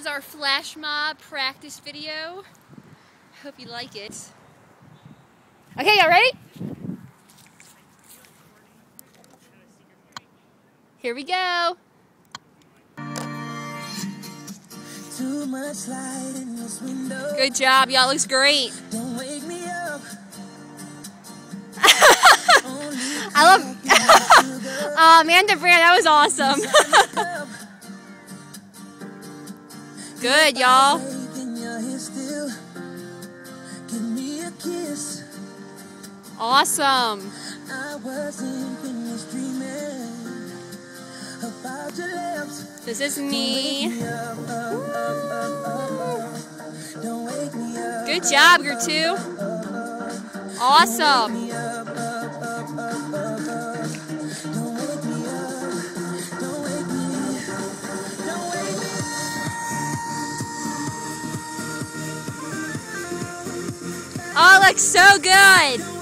Is our flash mob practice video. Hope you like it. Okay, y'all ready? Here we go. Good job, y'all. Looks great. I love Amanda Brand. That was awesome. Good, y'all. Give me a kiss. Awesome. This is me. Good job, Gertrude. Awesome. Looks so good.